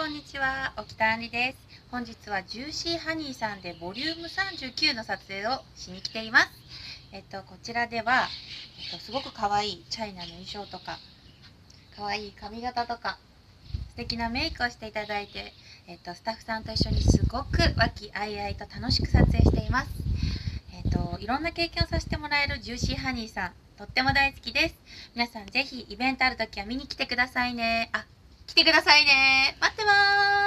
こんにちは沖田杏里です。本日はジューシーハニーさんでボリューム39の撮影をしに来ています。えっとこちらでは、えっと、すごく可愛いチャイナの衣装とか可愛い髪型とか素敵なメイクをしていただいて、えっと、スタッフさんと一緒にすごく和気あいあいと楽しく撮影しています。えっといろんな経験をさせてもらえるジューシーハニーさんとっても大好きです。皆さんぜひイベントある時は見に来てくださいね。あ来てくださいね。待ってます。